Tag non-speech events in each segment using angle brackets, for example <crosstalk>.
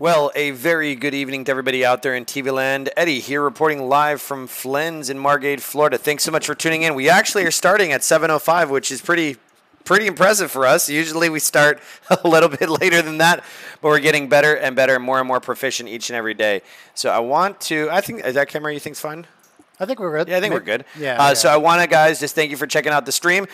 Well, a very good evening to everybody out there in TV land. Eddie here reporting live from Flynn's in Margate, Florida. Thanks so much for tuning in. We actually are starting at 7:05, which is pretty pretty impressive for us. Usually we start <laughs> a little bit later than that, but we're getting better and better, and more and more proficient each and every day. So I want to I think is that camera you think's fine? I think we're good. Yeah, I think we're good. Yeah. Uh, yeah. So I want to, guys, just thank you for checking out the stream.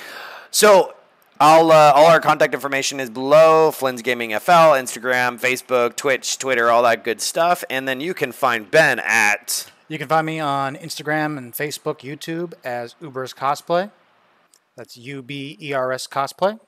So I'll, uh, all our contact information is below Flynn's Gaming FL, Instagram, Facebook, Twitch, Twitter, all that good stuff. And then you can find Ben at. you can find me on Instagram and Facebook, YouTube as Ubers Cosplay. That's U B E R S Cosplay.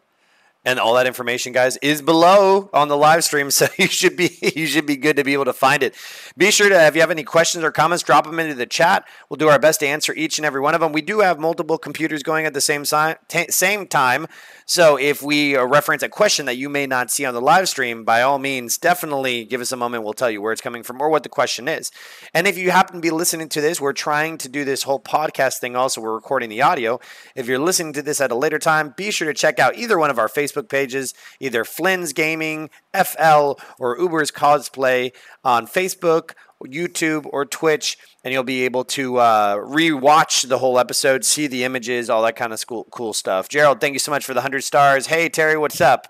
And all that information, guys, is below on the live stream, <laughs> so you should be you should be good to be able to find it. Be sure to, if you have any questions or comments, drop them into the chat. We'll do our best to answer each and every one of them. We do have multiple computers going at the same si- same time, so if we uh, reference a question that you may not see on the live stream, by all means, definitely give us a moment. We'll tell you where it's coming from or what the question is. And if you happen to be listening to this, we're trying to do this whole podcast thing. Also, we're recording the audio. If you're listening to this at a later time, be sure to check out either one of our Facebook pages, either Flynn's Gaming, FL, or Ubers Cosplay on Facebook, YouTube, or Twitch, and you'll be able to uh, re-watch the whole episode, see the images, all that kind of cool, cool stuff. Gerald, thank you so much for the 100 stars. Hey, Terry, what's up?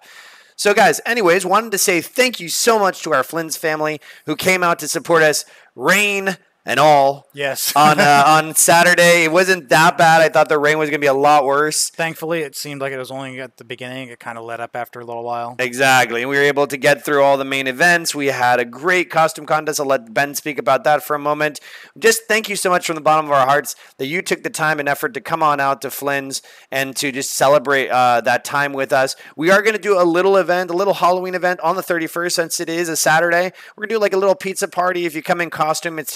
So, guys, anyways, wanted to say thank you so much to our Flynn's family who came out to support us, rain and all, Yes. <laughs> on uh, on Saturday. It wasn't that bad. I thought the rain was going to be a lot worse. Thankfully, it seemed like it was only at the beginning. It kind of let up after a little while. Exactly. And we were able to get through all the main events. We had a great costume contest. I'll let Ben speak about that for a moment. Just thank you so much from the bottom of our hearts that you took the time and effort to come on out to Flynn's and to just celebrate uh, that time with us. We are going to do a little event, a little Halloween event on the 31st since it is a Saturday. We're going to do like a little pizza party. If you come in costume, it's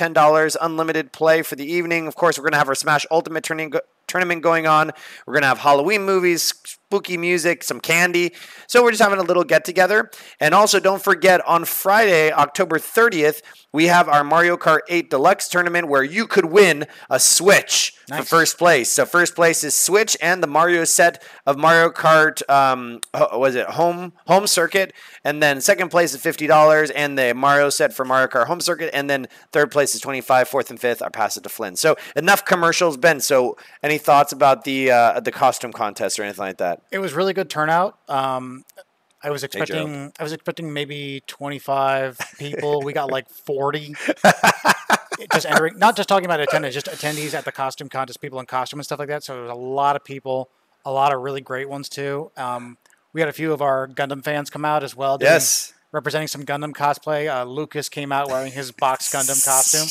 $10, unlimited play for the evening. Of course, we're going to have our Smash Ultimate tournament tournament going on. We're going to have Halloween movies, spooky music, some candy. So we're just having a little get together. And also, don't forget on Friday, October 30th, we have our Mario Kart 8 Deluxe tournament where you could win a Switch for Nice. first place. So first place is Switch and the Mario set of Mario Kart. Um, was it home home circuit? And then second place is fifty dollars, and the Mario set for Mario Kart home circuit. And then third place is twenty five. Fourth and fifth I pass it to Flynn. So enough commercials, Ben. So any thoughts about the uh, the costume contest or anything like that? It was really good turnout. Um, I was expecting I was expecting maybe 25 people. we got like 40. <laughs> just entering, not just talking about attendance, just attendees at the costume contest, people in costume and stuff like that. So there was a lot of people, a lot of really great ones too. Um, we had a few of our Gundam fans come out as well. doing- Yes. representing some Gundam cosplay. Uh, Lucas came out wearing his box Gundam costume,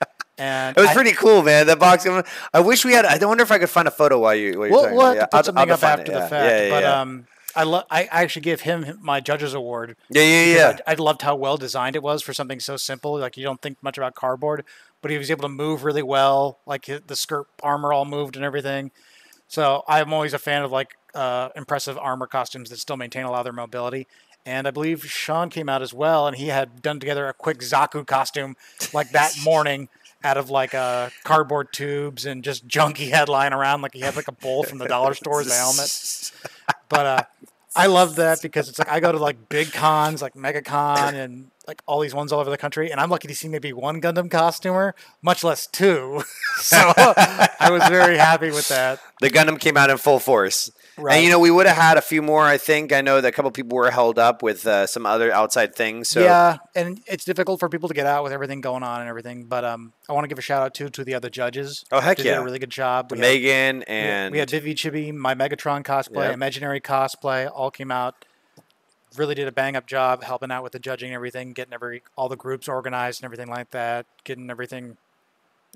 <laughs> and It was I- pretty cool, man. That box. I wish we had. I wonder if I could find a photo while you. While you're We'll, talking. we'll have Yeah, to put I'll- something I'll up after it. the Yeah. fact. Yeah, but um, I lo- I I actually give him my judges award. yeah, yeah, yeah. I, I loved how well designed it was for something so simple. Like you don't think much about cardboard, but he was able to move really well. Like the skirt armor all moved and everything. So I'm always a fan of like uh, impressive armor costumes that still maintain a lot of their mobility. And I believe Sean came out as well, and he had done together a quick Zaku costume like that <laughs> morning out of like uh, cardboard tubes and just junk he had lying around. Like he had like a bowl from the dollar store as a helmet. But uh, I love that because it's like I go to like big cons like MegaCon and like all these ones all over the country, and I'm lucky to see maybe one Gundam costumer, much less two. <laughs> so I was very happy with that. The Gundam came out in full force. And you know, we would have had a few more. I think I know that a couple people were held up with uh, some other outside things. So yeah, and it's difficult for people to get out with everything going on and everything. But um, I want to give a shout out too to the other judges. Oh, heck they yeah. did a really good job. We had- Megan we had- and we had Vivi Chibi, my Megatron cosplay, Yep. Imaginary cosplay, all came out. Really did a bang up job helping out with the judging and everything, getting every all the groups organized and everything like that, getting everything,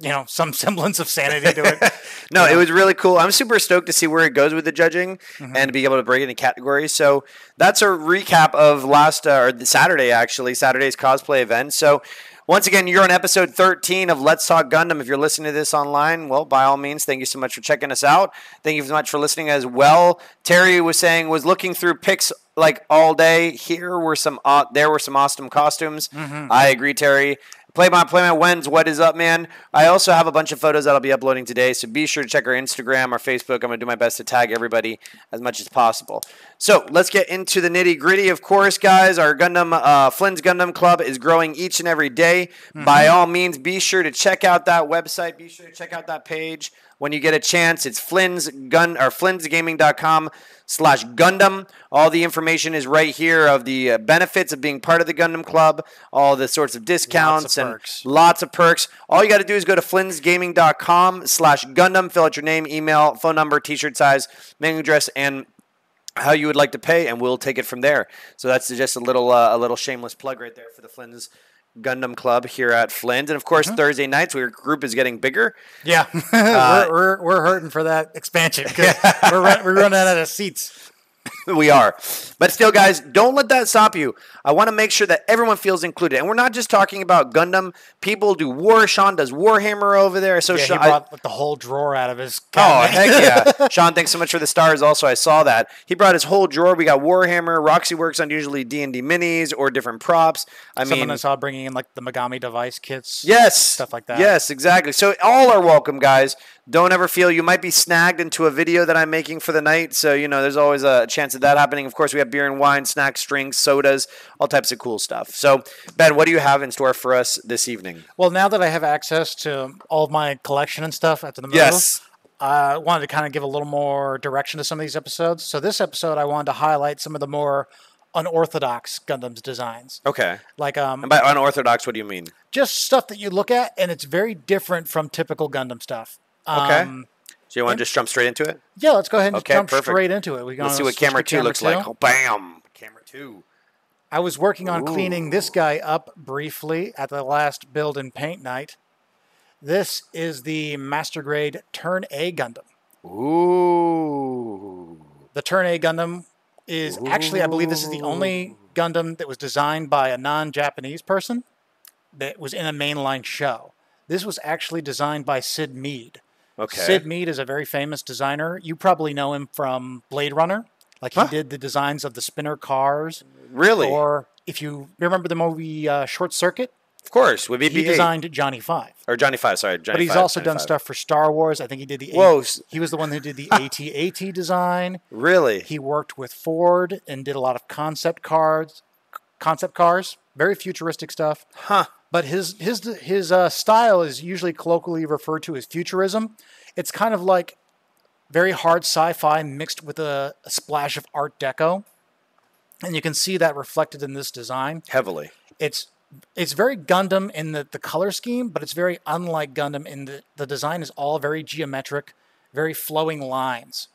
you know, some <laughs> semblance of sanity to it. <laughs> no, it was really cool. I'm super stoked to see where it goes with the judging Mm-hmm. and to be able to break it into categories. So that's a recap of last uh, or the Saturday actually Saturday's cosplay event. So. Once again, you're on episode 13 of Let's Talk Gundam. If you're listening to this online, well, by all means, thank you so much for checking us out. Thank you so much for listening as well. Terry was saying was looking through pics like all day. Here were some, uh, there were some awesome costumes. I agree, Terry. Play my play my wins. What is up, man? I also have a bunch of photos that I'll be uploading today, so be sure to check our Instagram, our Facebook. I'm gonna do my best to tag everybody as much as possible. So let's get into the nitty gritty. Of course, guys, our Gundam uh, Flynn's Gundam Club is growing each and every day. By all means, be sure to check out that website. Be sure to check out that page when you get a chance. It's Flynn's Gun or Flynn'sGaming.com slash Gundam. All the information is right here of the uh, benefits of being part of the Gundam Club, all the sorts of discounts and perks. lots of perks. All you got to do is go to Flynn'sGaming.com slash Gundam, fill out your name, email, phone number, t-shirt size, mailing address, and how you would like to pay, and we'll take it from there. So that's just a little uh, a little shameless plug right there for the Flynn's Gundam Club here at Flynn's, and of course Thursday nights, our group is getting bigger. Yeah, <laughs> Uh, we're, we're we're hurting for that expansion because <laughs> we're run, we're running out of seats. <laughs> we are. But still, guys, don't let that stop you. I want to make sure that everyone feels included. And we're not just talking about Gundam. People do War. Sean does Warhammer over there. So Yeah, he Sean, I- brought like, the whole drawer out of his. Oh, heck <laughs> yeah. Sean, thanks so much for the stars. Also, I saw that. He brought his whole drawer. We got Warhammer. Roxy works on usually D&D minis or different props. I Someone mean, I saw bringing in like the Megami device kits. yes. stuff like that. Yes, exactly. So all are welcome, guys. Don't ever feel you might be snagged into a video that I'm making for the night. So, you know, there's always a chance of that happening. Of course, we have beer and wine, snacks, drinks, sodas, all types of cool stuff. So, Ben, what do you have in store for us this evening? Well, now that I have access to all of my collection and stuff after the move, Yes. I wanted to kind of give a little more direction to some of these episodes. So this episode, I wanted to highlight some of the more unorthodox Gundam's designs, Okay. like um, And by unorthodox, what do you mean? just stuff that you look at and it's very different from typical Gundam stuff. Okay. So you want to just jump straight into it? yeah, let's go ahead and Okay, jump perfect. straight into it. We Let's see what camera two looks two. like. Oh, bam. Camera two. I was working on cleaning this guy up briefly at the last build and paint night. This is the Master Grade Turn A Gundam. Ooh. The Turn A Gundam is actually, I believe, this is the only Gundam that was designed by a non-Japanese person that was in a mainline show. This was actually designed by Syd Mead. Okay. Syd Mead is a very famous designer. You probably know him from Blade Runner. Like he Huh. did the designs of the spinner cars. Really? Or if you remember the movie uh, Short Circuit, of course. With he BB-8. designed Johnny Five. or Johnny Five. Sorry, Johnny But he's Five, also Johnny done Five. stuff for Star Wars. I think he did the. Whoa, A- he was the one who did the <laughs> AT-AT design. Really? He worked with Ford and did a lot of concept cars, concept cars, very futuristic stuff. Huh. But his his his uh, style is usually colloquially referred to as futurism. It's kind of like very hard sci-fi mixed with a, a splash of Art Deco, and you can see that reflected in this design. Heavily. It's it's very Gundam in the, the color scheme, but it's very unlike Gundam in the the design is all very geometric, very flowing lines.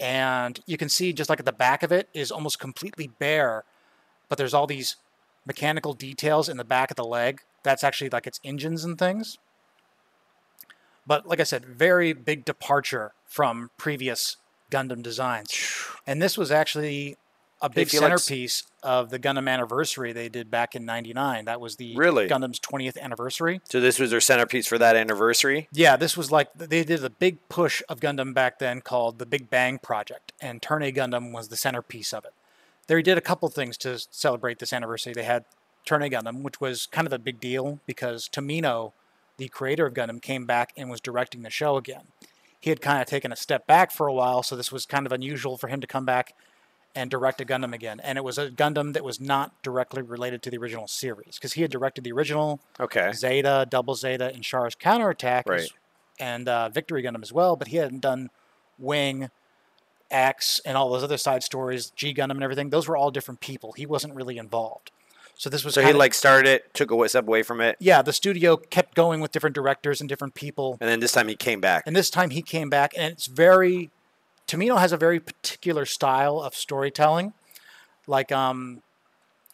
And you can see just like at the back of it is almost completely bare, but there's all these mechanical details in the back of the leg. That's actually like its engines and things. But like I said, very big departure from previous Gundam designs. <sighs> And this was actually a big centerpiece of the Gundam anniversary they did back in 99. That was the Really? Gundam's 20th anniversary. So this was their centerpiece for that anniversary. Yeah, this was like they did a big push of Gundam back then called the Big Bang Project, and Turn A Gundam was the centerpiece of it. They did a couple things to celebrate this anniversary. They had Turn A Gundam, which was kind of a big deal because Tomino, the creator of Gundam, came back and was directing the show again. He had kind of taken a step back for a while, so this was kind of unusual for him to come back and direct a Gundam again. And it was a Gundam that was not directly related to the original series because he had directed the original Okay. Zeta, Double Zeta, and Char's Counterattack, Right. and uh, Victory Gundam as well. But he hadn't done Wing, X, and all those other side stories, G Gundam, and everything. Those were all different people. He wasn't really involved. So this was So he like started it, took a step away from it, yeah. The studio kept going with different directors and different people, and then this time he came back. and this time he came back, and it's very. Tomino has a very particular style of storytelling. Like um,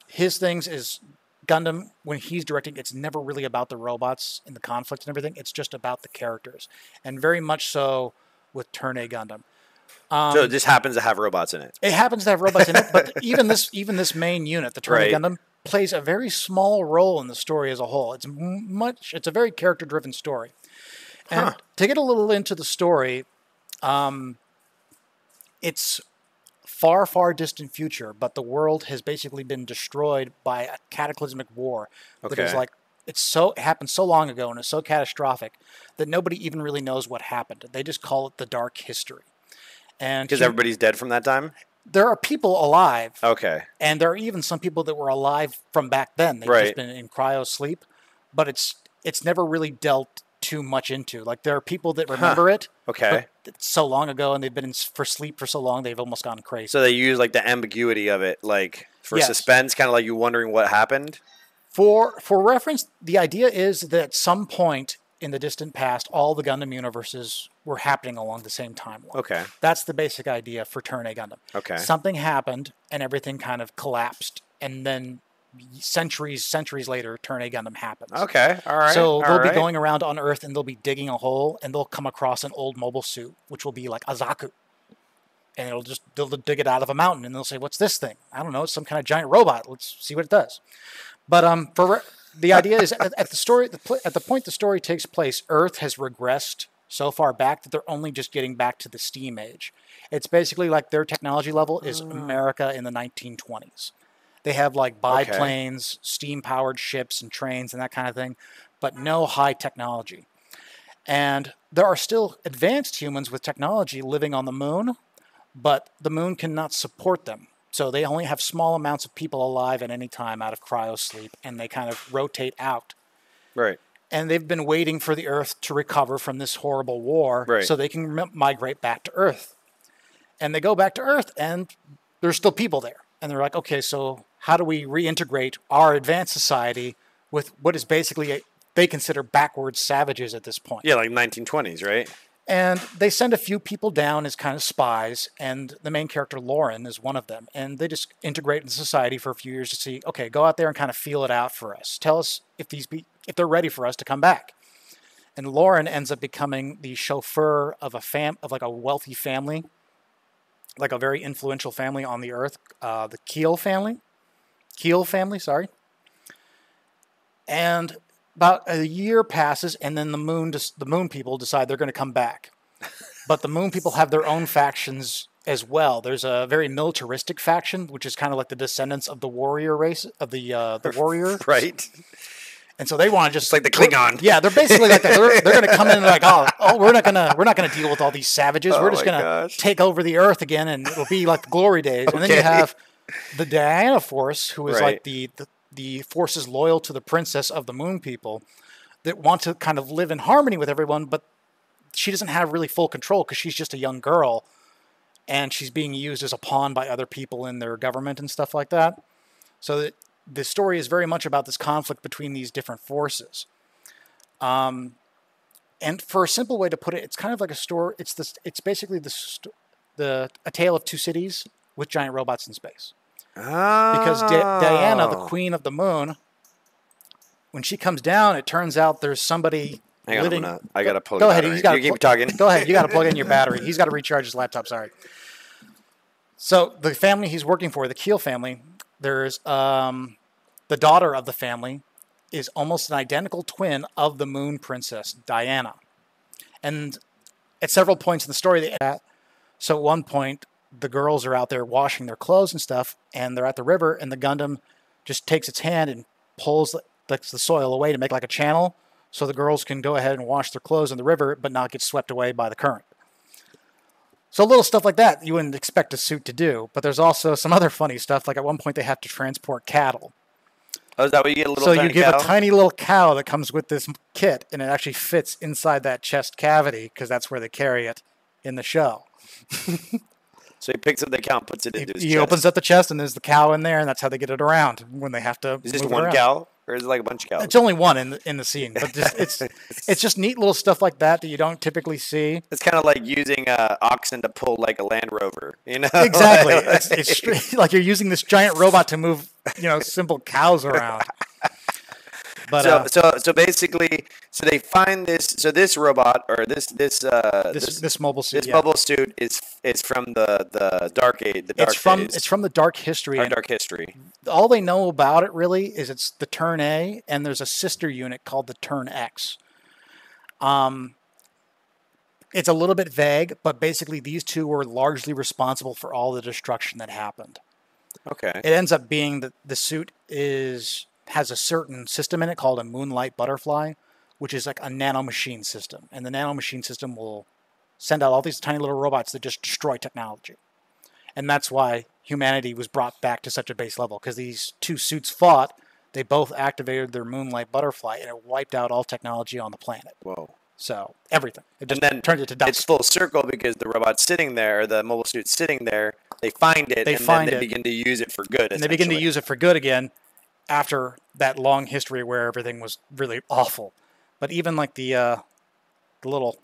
his things is Gundam when he's directing. It's never really about the robots and the conflict and everything. It's just about the characters, and very much so with Turn A Gundam. Um, so this happens to have robots in it. it happens to have robots in it, but <laughs> even this even this main unit, the Turn A Right. Gundam, plays a very small role in the story as a whole. It's much. It's a very character driven story. And Huh. to get a little into the story, um, it's far, far distant future, but the world has basically been destroyed by a cataclysmic war that has Okay. like it's so it happened so long ago and it's so catastrophic that nobody even really knows what happened. They just call it the dark history. And Because everybody's dead from that time. there are people alive, Okay. and there are even some people that were alive from back then. They've Right. just been in cryo sleep, but it's it's never really dealt too much into. Like there are people that remember it, Okay. but it's so long ago, and they've been in, s- for sleep for so long they've almost gone crazy. So they use like the ambiguity of it, like for Yes. suspense, kind of like you wondering what happened. For for reference, the idea is that at some point in the distant past, all the Gundam universes were happening along the same timeline. Okay. That's the basic idea for Turn A Gundam. Okay. Something happened and everything kind of collapsed, and then centuries, centuries later, Turn A Gundam happens. Okay. All right. So they'll be going around on Earth and they'll be digging a hole and they'll come across an old mobile suit, which will be like a Zaku. And it'll just they'll dig it out of a mountain and they'll say, "What's this thing? I don't know. It's some kind of giant robot. Let's see what it does." But um, for the idea is at, at the story the pl- at the point the story takes place, Earth has regressed so far back that they're only just getting back to the steam age. It's basically like their technology level is ah. America in the 1920s. They have like biplanes, steam powered ships and trains and that kind of thing, but no high technology. And there are still advanced humans with technology living on the moon, but the moon cannot support them. So they only have small amounts of people alive at any time out of cryosleep, and they kind of rotate out. right. And they've been waiting for the Earth to recover from this horrible war Right. so they can m- migrate back to Earth. And they go back to Earth, and there's still people there. And they're like, okay, so how do we reintegrate our advanced society with what is basically a, they consider backwards savages at this point? Yeah, like 1920s, right? And they send a few people down as kind of spies, and the main character Loran is one of them. And they just integrate into society for a few years to see, okay, go out there and kind of feel it out for us. Tell us if these be, if they're ready for us to come back. And Loran ends up becoming the chauffeur of a fam of like a wealthy family, like a very influential family on the earth, uh, the Keel family, Keel family, sorry. And about a year passes, and then the moon, des- the moon people decide they're going to come back. But the moon people have their own factions as well. There's a very militaristic faction, which is kind of like the descendants of the warrior race of the uh, the <laughs> warrior, Right. and so they want to just like the Klingon. Yeah, they're basically like that. They're, they're going to come in and like, oh, oh, we're not gonna we're not gonna deal with all these savages. Oh we're just gonna gosh. take over the earth again, and it'll be like the glory days. And then you have the Diana Force, who is Right. like the, the the forces loyal to the princess of the Moon people that want to kind of live in harmony with everyone, but she doesn't have really full control because she's just a young girl, and she's being used as a pawn by other people in their government and stuff like that. So that the story is very much about this conflict between these different forces. Um, and for a simple way to put it, it's kind of like a story. It's this. It's basically the the a tale of two cities with giant robots in space. Because Di- Diana, the Oh. queen of the moon, when she comes down, it turns out there's somebody Hang on, living. I'm gonna, I gotta pull. Go ahead. He's got You keep talking. Go ahead. You got to plug in your <laughs> battery. He's got to recharge his laptop. Sorry. So the family he's working for, the Keel family, there's um, the daughter of the family is almost an identical twin of the Moon Princess Diana, and at several points in the story, they so at one point the girls are out there washing their clothes and stuff, and they're at the river, and the Gundam just takes its hand and pulls the, the soil away to make like a channel, so the girls can go ahead and wash their clothes in the river, but not get swept away by the current. So little stuff like that you wouldn't expect a suit to do, but there's also some other funny stuff. Like at one point they have to transport cattle, Oh, is that what you get? A little so you give cow? a tiny little cow that comes with this kit, and it actually fits inside that chest cavity because that's where they carry it in the show. <laughs> So he picks up the cow and puts it He, into his he chest. opens up the chest, and there's the cow in there, and that's how they get it around when they have to. Is this it one around. cow, or is it like a bunch of cows? It's only one in the in the scene, but just, it's <laughs> it's just neat little stuff like that that you don't typically see. It's kind of like using uh, oxen to pull like a Land Rover, you know? Exactly, <laughs> it's, it's <laughs> like you're using this giant robot to move, you know, simple cows around. But so, uh, so, so basically, so they find this. So this robot or this this uh, this this, this mobile suit, this yeah. bubble suit is is from the the dark age. The dark it's from it's from the dark history. dark history. all they know about it really is it's the Turn A, and there's a sister unit called the Turn X. Um, it's a little bit vague, but basically these two were largely responsible for all the destruction that happened. Okay. It ends up being that the suit is has a certain system in it called a Moonlight Butterfly, which is like a nanomachine system, and the nanomachine system will send out all these tiny little robots that just destroy technology, and that's why humanity was brought back to such a base level because these two suits fought. They both activated their Moonlight Butterfly, and it wiped out all technology on the planet. Whoa. So everything. It just And then turned it to dust. It's full circle because the robot's sitting there, the mobile suit's sitting there. They find it, They and find then they it. begin to use it for good. and they begin to use it for good again after that long history where everything was really awful. But even like the uh, the little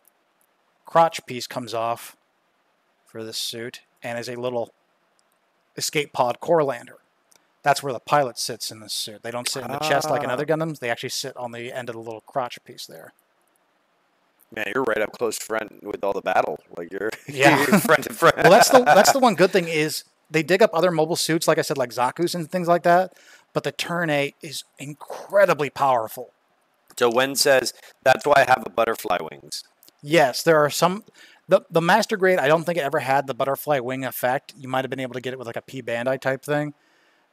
crotch piece comes off for this suit and is a little escape pod core lander. That's where the pilot sits in this suit. They don't sit in the chest like in Ah. other Gundams. They actually sit on the end of the little crotch piece there. Man, you're right up close front with all the battle. Like you're, <laughs> Yeah. you're front to front. well, that's the that's the one good thing is they dig up other mobile suits, like I said, like Zaku's and things like that. But the Turn A is incredibly powerful. so Wen says that's why I have a butterfly wings. Yes, there are some. The, the master grade, I don't think it ever had the butterfly wing effect. You might have been able to get it with like a P Bandai type thing,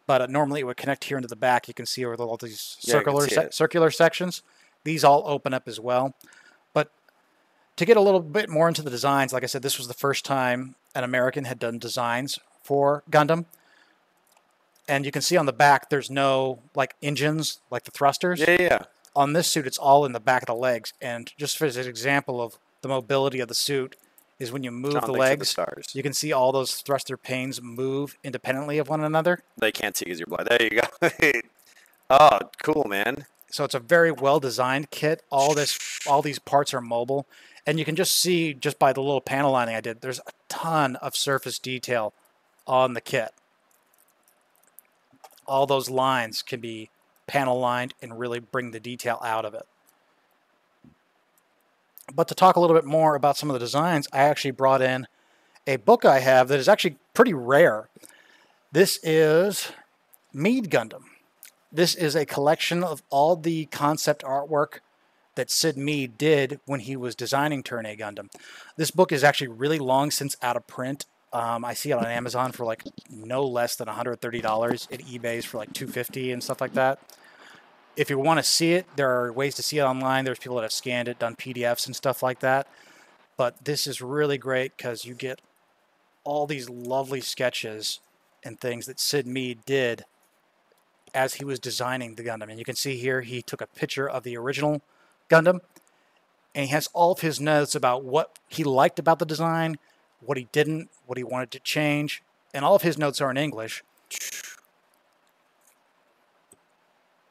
but uh, normally it would connect here into the back. You can see where all these Yeah, circular se- circular sections. These all open up as well. But to get a little bit more into the designs, like I said, this was the first time an American had done designs for Gundam. And you can see on the back, there's no like engines like the thrusters Yeah, yeah, on this suit, it's all in the back of the legs. And just as an example of the mobility of the suit, is when you move the the legs, stars. you can see all those thruster panes move independently of one another. They can't see because you're blind. There you go. <laughs> oh, cool, man. So it's a very well designed kit. All this, all these parts are mobile, and you can just see just by the little panel lining I did. There's a ton of surface detail on the kit. All those lines can be panel lined and really bring the detail out of it. But to talk a little bit more about some of the designs, I actually brought in a book I have that is actually pretty rare. This is Mead Gundam. This is a collection of all the concept artwork that Syd Mead did when he was designing Turn A Gundam. This book is actually really long since out of print. Um, I see it on Amazon for like no less than $130. At eBay's for like 250 and stuff like that. If you want to see it, there are ways to see it online. There's people that have scanned it, done PDFs and stuff like that. But this is really great because you get all these lovely sketches and things that Syd Mead did as he was designing the Gundam. And you can see here he took a picture of the original Gundam and he has all of his notes about what he liked about the design, what he didn't, what he wanted to change. And all of his notes are in English.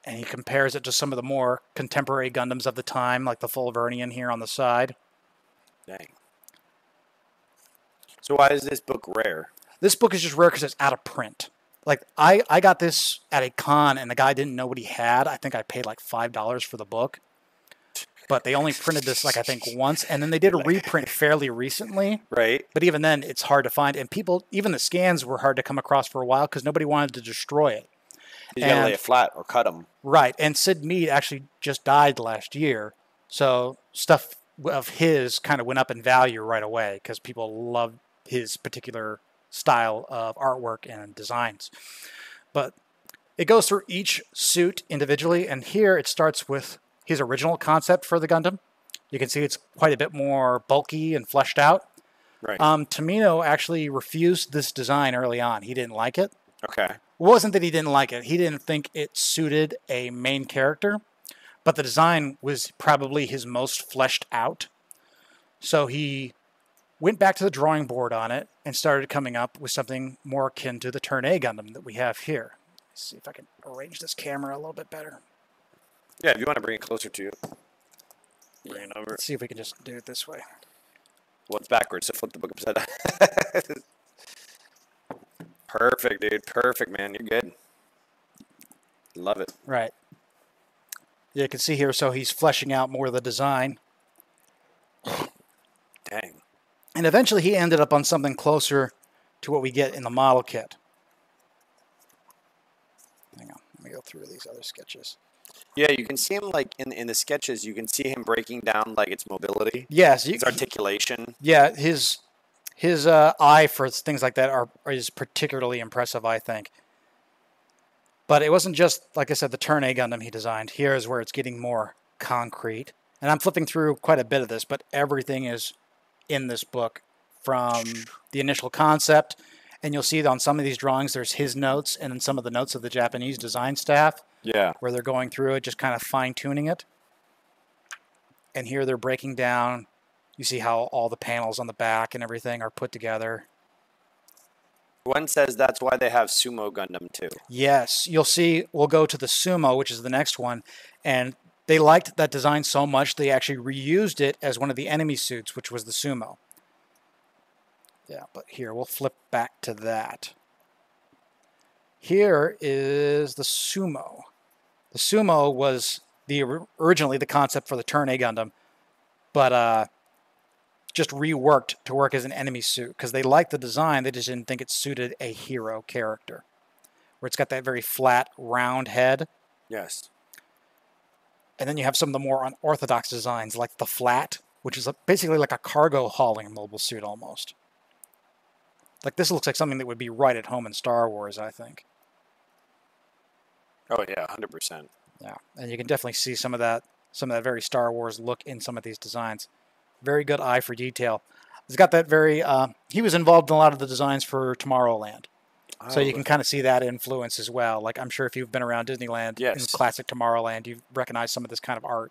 And he compares it to some of the more contemporary Gundams of the time, like the Fulvernian here on the side. Dang. So why is this book rare? This book is just rare because it's out of print. Like I, I got this at a con and the guy didn't know what he had. I think I paid like five dollars for the book. But they only printed this like I think once and then they did a reprint fairly recently. Right? But even then it's hard to find and people even the scans were hard to come across for a while because nobody wanted to destroy it. You gotta lay it flat or cut them. Right. And Syd Mead actually just died last year. So stuff of his kind of went up in value right away because people loved his particular style of artwork and designs. But it goes through each suit individually. And here it starts with his original concept for the Gundam. You can see it's quite a bit more bulky and fleshed out. Right. Um, Tomino actually refused this design early on. He didn't like it okay. it wasn't that he didn't like it. He didn't think it suited a main character, but the design was probably his most fleshed out. So he went back to the drawing board on it and started coming up with something more akin to the Turn A Gundam that we have here. Let's see if I can arrange this camera a little bit better. Yeah, if you want to bring it closer to you, bring it over. Let's see if we can just do it this way. Well, it's backwards, so flip the book upside down. <laughs> Perfect, dude. Perfect, man. You're good. Love it. Right. Yeah, you can see here, so he's fleshing out more of the design. Dang. And eventually he ended up on something closer to what we get in the model kit. Hang on, let me go through these other sketches. Yeah, you can see him like in in the sketches. You can see him breaking down like its mobility, Yes, you, its articulation. yeah, his his uh, eye for things like that are is particularly impressive. I think. But it wasn't just, like I said, the Turn A Gundam he designed. Here is where it's getting more concrete. And I'm flipping through quite a bit of this, but everything is in this book from the initial concept. And you'll see on some of these drawings, there's his notes and then some of the notes of the Japanese design staff Yeah. where they're going through it, just kind of fine tuning it. And here they're breaking down. You see how all the panels on the back and everything are put together. One says that's why they have Sumo Gundam too. Yes, you'll see. We'll go to the Sumo, which is the next one, and they liked that design so much they actually reused it as one of the enemy suits, which was the Sumo. Yeah, but here we'll flip back to that. Here is the Sumo. The Sumo was the originally the concept for the Turn A Gundam, but uh, just reworked to work as an enemy suit because they liked the design. They just didn't think it suited a hero character where it's got that very flat, round head. Yes. And then you have some of the more unorthodox designs, like the flat, which is a, basically like a cargo hauling mobile suit almost. Like this looks like something that would be right at home in Star Wars, I think. Oh yeah, hundred percent. Yeah, and you can definitely see some of that, some of that very Star Wars look in some of these designs. Very good eye for detail. He's got that very. Uh, he was involved in a lot of the designs for Tomorrowland. So you can kind of see that influence as well. Like I'm sure if you've been around Disneyland in Yes. classic Tomorrowland, you recognize some of this kind of art.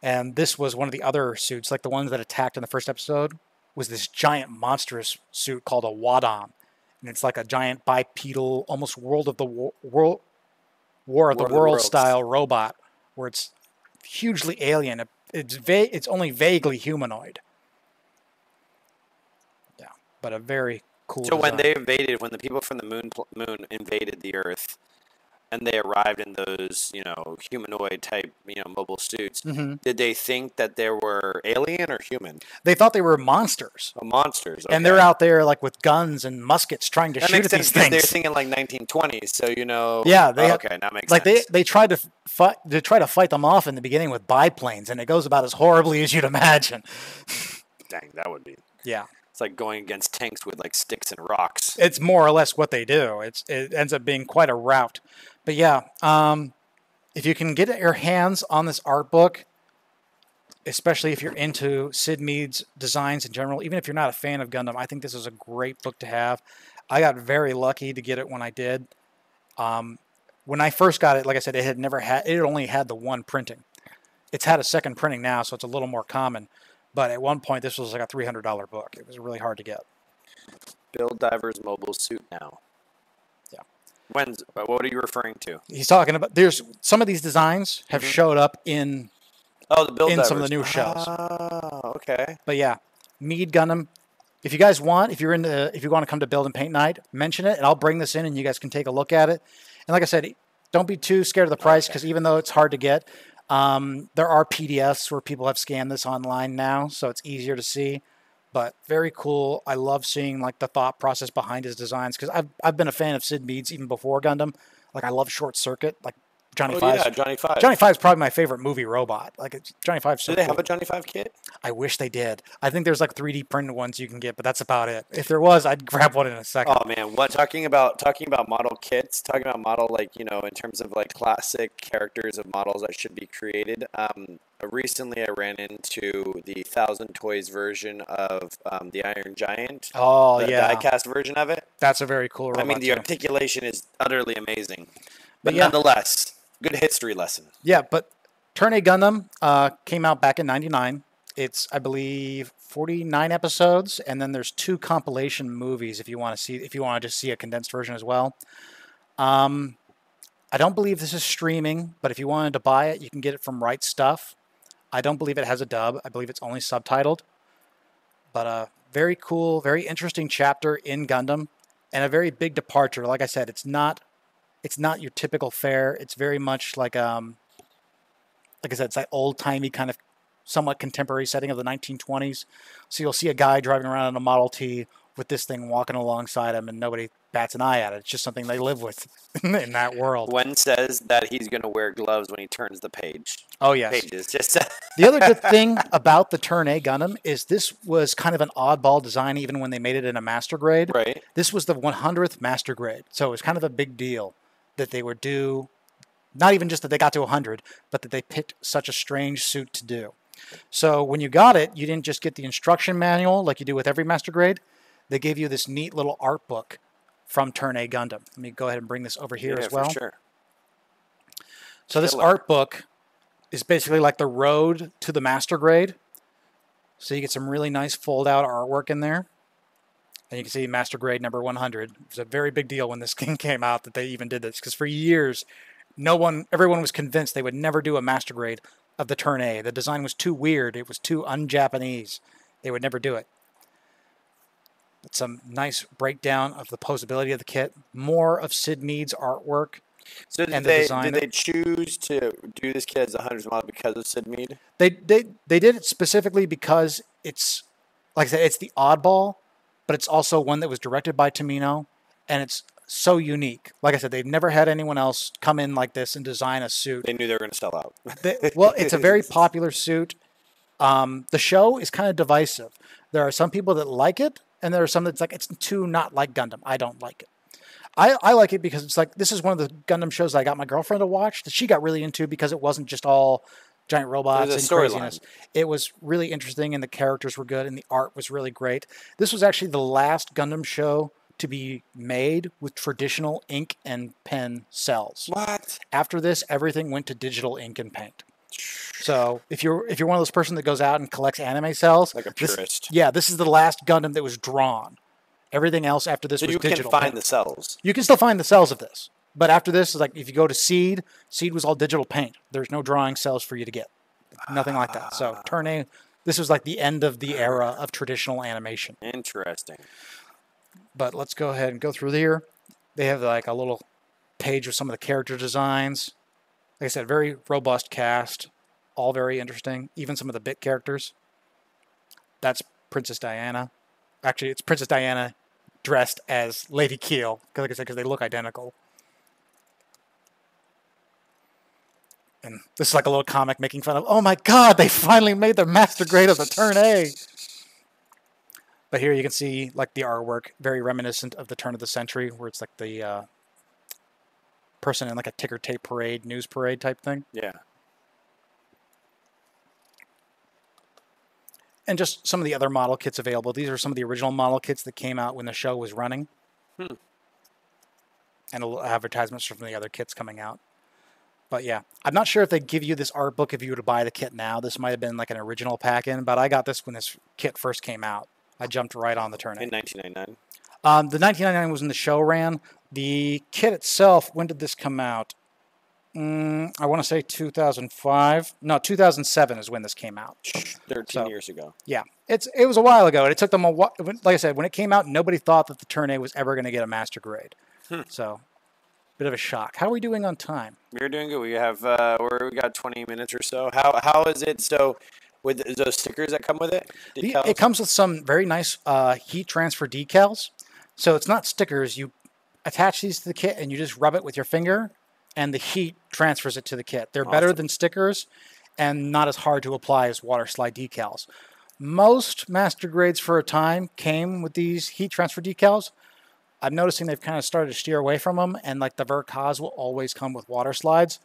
And this was one of the other suits, like the ones that attacked in the first episode, was this giant monstrous suit called a Wadom. And it's like a giant bipedal, almost World of the War, World, War of War the of the World style robot, where it's hugely alien. It- It's va- it's only vaguely humanoid. Yeah, but a very cool. So when they invaded, when the people from the moon moon invaded the Earth, and they arrived in those, you know, humanoid type, you know, mobile suits, Mhm. did they think that they were alien or human? They thought they were monsters. Oh, monsters. And they're out there like with guns and muskets trying to That shoot at sense these 'cause they're thinking like 1920s, so you know. Yeah, they oh, okay, that makes Like sense. they, they tried to fight to try to fight them off in the beginning with biplanes, and it goes about as horribly as you'd imagine. <laughs> Dang, that would be. Yeah, It's like going against tanks with like sticks and rocks. it's more or less what they do. It's it ends up being quite a rout. But yeah, um, if you can get your hands on this art book, especially if you're into Syd Mead's designs in general, even if you're not a fan of Gundam, I think this is a great book to have. I got very lucky to get it when I did. Um, when I first got it, like I said, it had never had it only had the one printing. It's had a second printing now, so it's a little more common. But at one point, this was like a three hundred dollar book. It was really hard to get. Build Divers mobile suit now. When's? uh, What are you referring to? He's talking about there's some of these designs have showed up in Oh, the Bill In some of the new shows. Oh, okay. But yeah, Mead Gundam. If you guys want, if you're in the, if you want to come to Build and Paint Night, mention it, and I'll bring this in, and you guys can take a look at it. And like I said, don't be too scared of the price because even though it's hard to get, um, there are PDFs where people have scanned this online now, so it's easier to see. But very cool. I love seeing like the thought process behind his designs because I've I've been a fan of Syd Mead's even before Gundam. Like I love Short Circuit, like Johnny Oh Five's yeah, Johnny Five. Johnny Five's probably my favorite movie robot. Like Johnny Five. so Do they cool. have a Johnny Five kit? I wish they did. I think there's like 3D printed ones you can get, but that's about it. If there was, I'd <laughs> grab one in a second. Oh man, what talking about talking about model kits, talking about model like, you know, in terms of like classic characters of models that should be created. Um recently I ran into the Thousand Toys version of um, the Iron Giant. Oh, the yeah, diecast version of it. that's a very cool robot. I mean the too. articulation is utterly amazing. But yeah. nonetheless, good history lesson. yeah, but Turn A Gundam uh, came out back in '99. It's I believe 49 episodes, and then there's two compilation movies if you want to see if you want to just see a condensed version as well. Um, I don't believe this is streaming, but if you wanted to buy it, you can get it from Right Stuff. I don't believe it has a dub. I believe it's only subtitled. But a very cool, very interesting chapter in Gundam, and a very big departure. Like I said, it's not it's not your typical fare. It's very much like um like I said, it's that old timey kind of somewhat contemporary setting of the 1920s. So you'll see a guy driving around in a Model T with this thing walking alongside him, and nobody bats an eye at it. It's just something they live with <laughs> in that world. Gwen says that he's going to wear gloves when he turns the page. Oh yes. Pages. Just <laughs> The other good thing about the Turn A Gundam is this was kind of an oddball design, even when they made it in a master grade. right. This was the 100th master grade, so it was kind of a big deal that they would do. Not even just that they got to 100, but that they picked such a strange suit to do. So when you got it, you didn't just get the instruction manual like you do with every master grade. They gave you this neat little art book from Turn A Gundam. Let me go ahead and bring this over here yeah, as well. sure. So this art book is basically like the road to the master grade. So you get some really nice fold out artwork in there. And you can see master grade number 100. It was a very big deal when this <laughs> game came out that they even did this because for years, no one, everyone was convinced they would never do a master grade of the Turn A. The design was too weird. It was too un-Japanese. They would never do it. But some nice breakdown of the posability of the kit. More of Syd Mead's artwork. So did And the they design- did they choose to do this kid as a hundreds model because of Syd Mead? They they they did it specifically because it's like I said, it's the oddball, but it's also one that was directed by Tomino, and it's so unique. Like I said, they've never had anyone else come in like this and design a suit. They knew they were going to sell out. <laughs> They- well, it's a very <laughs> popular suit. Um, the show is kind of divisive. There are some people that like it, and there are some that's like it's too not like Gundam. I don't like it. I, I like it because it's like this is one of the Gundam shows I got my girlfriend to watch that she got really into because it wasn't just all giant robots and craziness. It was really interesting and the characters were good and the art was really great. This was actually the last Gundam show to be made with traditional ink and pen cells. what? After this, everything went to digital ink and paint. So if you're if you're one of those person that goes out and collects anime cels, Like a this- purist. yeah, this is the last Gundam that was drawn. Everything else after this So was you digital. can find the cells. you can still find the cells of this, but after this, is like if you go to Seed, Seed was all digital paint. There's no drawing cells for you to get, nothing like that. So ah. Turn A, this was like the end of the era of traditional animation. Interesting. But let's go ahead and go through here. They have like a little page with some of the character designs. Like I said, very robust cast, all very interesting. Even some of the bit characters. That's Princess Diana. Actually, it's Princess Diana dressed as Lady Keel. 'cause Like I said, because they look identical. And this is like a little comic making fun of, oh my god, they finally made their master grade of the turn A. But here you can see like the artwork, very reminiscent of the turn of the century, where it's like the uh, person in like a ticker tape parade, news parade type thing. Yeah. and just some of the other model kits available. These are some of the original model kits that came out when the show was running. Hmm. And a little advertisements from the other kits coming out. But yeah, I'm not sure if they give you this art book if you were to buy the kit now. This might have been like an original pack in, but I got this when this kit first came out. I jumped right on the turn. In 1999. Um, the 1999 was when the show ran. The kit itself, when did this come out? Mm, I want to say 2005. No, 2007 is when this came out. 13 So- years ago. Yeah, it's it was a while ago, and it took them a while. Like I said, when it came out, nobody thought that the Turn A was ever going to get a master grade. Hmm. So, bit of a shock. How are we doing on time? We're doing good. We have uh, we're, we got 20 minutes or so. How how is it? So with those stickers that come with it, decals? It comes with some very nice uh, heat transfer decals. So it's not stickers. You attach these to the kit, and you just rub it with your finger, and the heat transfers it to the kit. They're better than stickers, and not as hard to apply as water slide decals. Most master grades for a time came with these heat transfer decals. I'm noticing they've kind of started to steer away from them, and like the Verkaz will always come with water slides,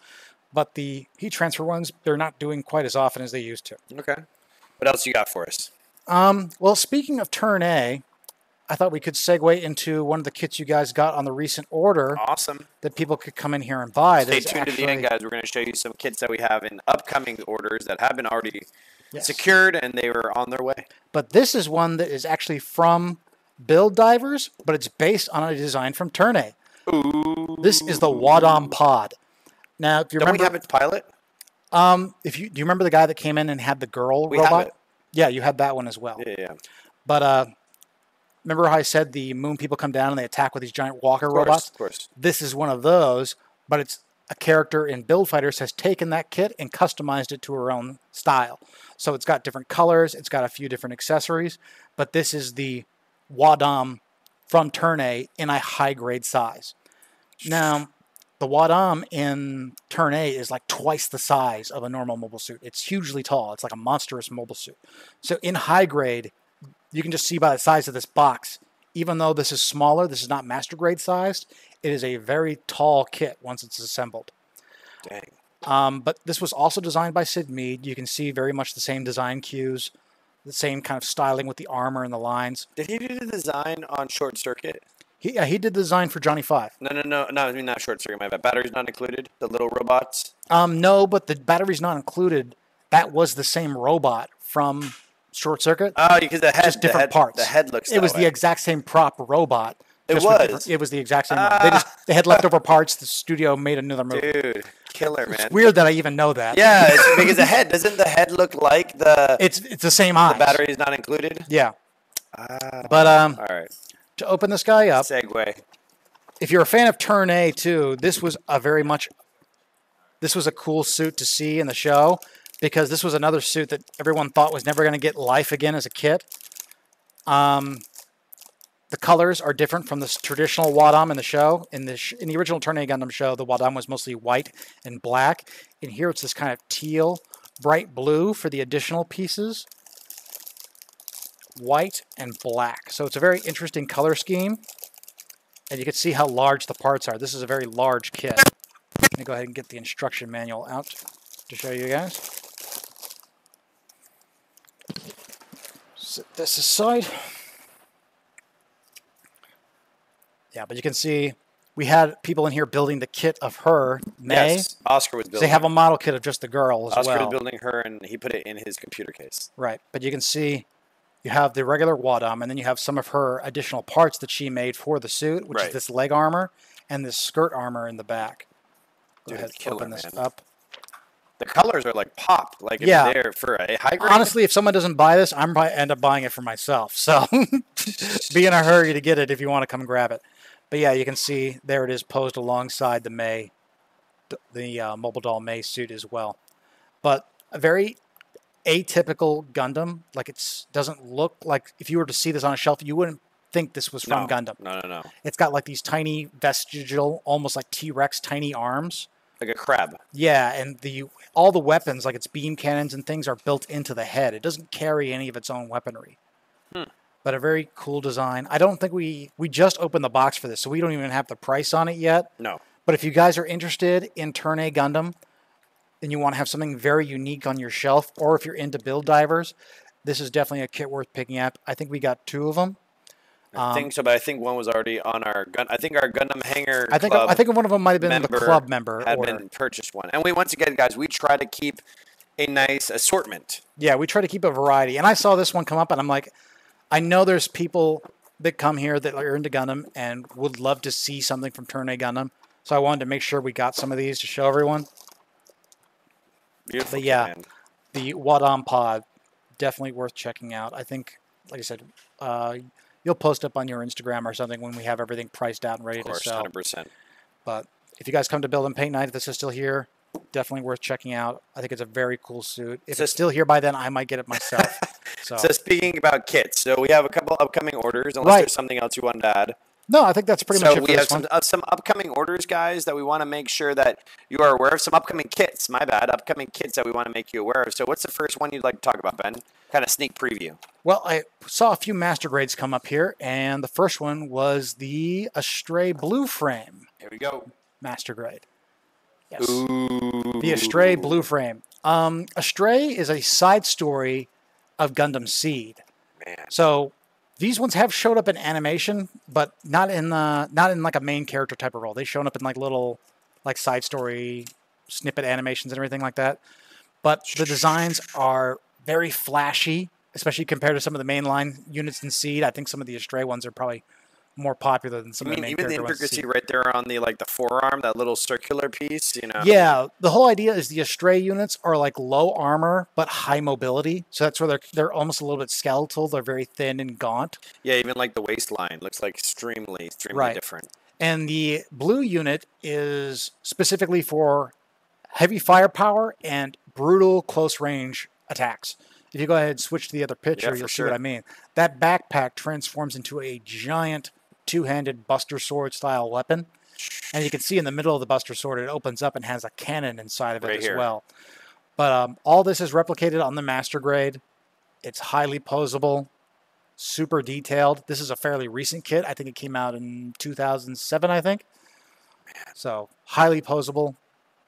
but the heat transfer ones they're not doing quite as often as they used to. okay. What else you got for us? Um, well, speaking of Turn A, I thought we could segue into one of the kits you guys got on the recent order Awesome. that people could come in here and buy. Stay There's tuned to the end, guys. We're going to show you some kits that we have in upcoming orders that have been already Yes. secured and they were on their way. But this is one that is actually from Build Divers, but it's based on a design from Ooh. This is the Wadom Pod. Now, if you Don't remember, we have its pilot? um, if you do you remember the guy that came in and had the girl We robot? Yeah, you had that one as well. Yeah, yeah. But uh, remember how I said the moon people come down and they attack with these giant walker Of course, robots? of course. This is one of those, but it's a character in Build Fighters has taken that kit and customized it to her own style. So it's got different colors, it's got a few different accessories, but this is the Wadom from Turn A in a high grade size. Now, the Wadom in Turn A is like twice the size of a normal mobile suit. It's hugely tall. It's like a monstrous mobile suit. So in high grade, you can just see by the size of this box, even though this is smaller, this is not master grade sized, it is a very tall kit once it's assembled. Dang. Um, but this was also designed by Syd Mead. You can see very much the same design cues, the same kind of styling with the armor and the lines. Did he do the design on Short Circuit? He, yeah, he did the design for Johnny Five. No, no, no, no. I mean not Short Circuit. My bad. Batteries not included. The little robots. Um, no, but the battery's not included. That was the same robot from Short Circuit. Oh, because the head, just the different head- parts. The head looks. It was that the exact same prop robot. It was? It was the exact same. one. They just they had leftover parts. The studio made another <laughs> movie. dude killer man. It's weird that I even know that. Yeah, it's <laughs> because the head doesn't the head look like the It's it's the same eyes. the battery is not included. Yeah. Ah, But um, all right. to open this guy up, Segue. if you're a fan of Turn A too, this was a very much this was a cool suit to see in the show because this was another suit that everyone thought was never going to get life again as a kit. Um, the colors are different from the traditional Wadom in the show. In the sh- in the original Turn A Gundam show, the Wadom was mostly white and black. And here it's this kind of teal, bright blue for the additional pieces. White and black. So it's a very interesting color scheme. And you can see how large the parts are. This is a very large kit. Let me go ahead and get the instruction manual out to show you guys. Set this aside. Yeah, but you can see we had people in here building the kit of her, May. Yes, Oscar was So building. they have a model kit of just the girl as Oscar well. was building her, and he put it in his computer case. Right, but you can see you have the regular Wadom, and then you have some of her additional parts that she made for the suit, which Right. is this leg armor and this skirt armor in the back. Go Dude, ahead, killer, open this man. up. The colors are like pop, like if Yeah. they're for a high grade. Honestly, if someone doesn't buy this, I'm probably end up buying it for myself. So <laughs> be in a hurry to get it if you want to come grab it. But yeah, you can see there it is posed alongside the May, the uh, mobile doll May suit as well. But a very atypical Gundam. Like it doesn't look like if you were to see this on a shelf, you wouldn't think this was from no, Gundam. No, no, no. It's got like these tiny vestigial, almost like T Rex tiny arms. Like a crab. Yeah, and the all the weapons, like its beam cannons and things, are built into the head. It doesn't carry any of its own weaponry. But a very cool design. I don't think we we just opened the box for this, so we don't even have the price on it yet. No. But if you guys are interested in Turn A Gundam, and you want to have something very unique on your shelf, or if you're into build divers, this is definitely a kit worth picking up. I think we got two of them. I Um, think so, but I think one was already on our gun. I think our Gundam Hangar. I think I think one of them might have been the club member had order. been purchased one, and we once again, guys, we try to keep a nice assortment. Yeah, we try to keep a variety. And I saw this one come up, and I'm like, I know there's people that come here that are into Gundam and would love to see something from Turn A Gundam. So I wanted to make sure we got some of these to show everyone. Beautiful. But yeah. The Wadom Pod, definitely worth checking out. I think, like I said, uh, you'll post up on your Instagram or something when we have everything priced out and ready of to course, sell. hundred percent. But if you guys come to Build and Paint Night, if this is still here, definitely worth checking out. I think it's a very cool suit. If So- it's still here by then, I might get it myself. <laughs> So, So speaking about kits, so we have a couple upcoming orders. Unless Right. there's something else you wanted to add. no, I think that's pretty so much it we for have one. some uh, some upcoming orders, guys, that we want to make sure that you are aware of. Some upcoming kits. My bad. Upcoming kits that we want to make you aware of. So what's the first one you'd like to talk about, Ben? Kind of sneak preview. Well, I saw a few master grades come up here, and the first one was the Astray Blue Frame Here we go. master grade. Yes. Ooh. The Astray Blue Frame. Um, Astray is a side story of Gundam Seed. Man. So these ones have showed up in animation, but not in the not in like a main character type of role. They've shown up in like little like side story snippet animations and everything like that. But the designs are very flashy, especially compared to some of the mainline units in Seed. I think some of the Astray ones are probably more popular than some I of the mean, main even the intricacy right there on the like the forearm, that little circular piece. You know. Yeah, the whole idea is the Astray units are like low armor but high mobility. So that's where they're they're almost a little bit skeletal. They're very thin and gaunt. Yeah. Even like the waistline looks like extremely, extremely Right. different. And the blue unit is specifically for heavy firepower and brutal close range attacks. if you go ahead and switch to the other picture, for you'll see sure. what I mean. That backpack transforms into a giant two-handed Buster Sword style weapon, and you can see in the middle of the Buster Sword it opens up and has a cannon inside of it Right as here. well. But um, all this is replicated on the master grade. It's highly posable, super detailed. This is a fairly recent kit. I think it came out in 2007, I think. So highly posable,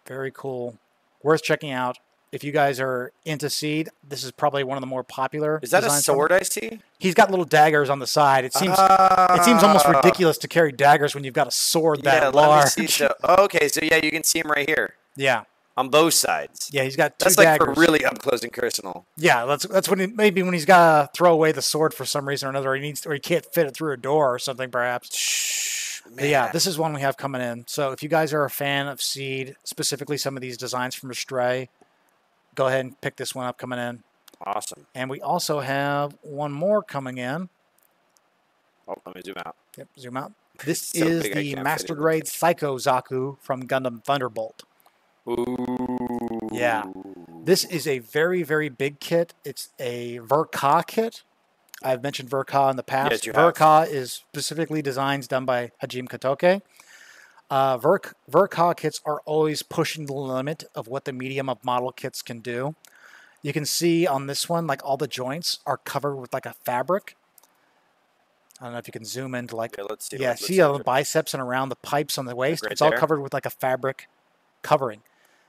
very cool, worth checking out. If you guys are into Seed, this is probably one of the more popular. Is that a sword. I see? He's got little daggers on the side. It seems it seems almost Ah. ridiculous to carry daggers when you've got a sword that Yeah, large. let me see. So, oh, okay, so yeah, you can see him right here yeah, on both sides. yeah, he's got two That's like for really up close and personal. Yeah, that's that's when he, maybe when he's got to throw away the sword for some reason or another, or he needs or he can't fit it through a door or something, perhaps. Shh, But yeah, this is one we have coming in. So if you guys are a fan of Seed, specifically some of these designs from Astray, go ahead and pick this one up coming in. awesome. And we also have one more coming in. Oh, let me zoom out. Yep, zoom out. <laughs> This So is the Master. Grade Psycho Zaku from Gundam Thunderbolt. Ooh. Yeah. This is a very, very big kit. It's a Verka kit. I've mentioned Verka in the past. Yes, you have. Verka is specifically designs done by Hajime Katoki. Uh, Verk, Verka kits are always pushing the limit of what the medium of model kits can do. You can see on this one, like all the joints are covered with like a fabric. I don't know if you can zoom into like Yeah, let's see. yeah, see on the biceps and around the pipes on the waist. right it's all there? covered with like a fabric covering.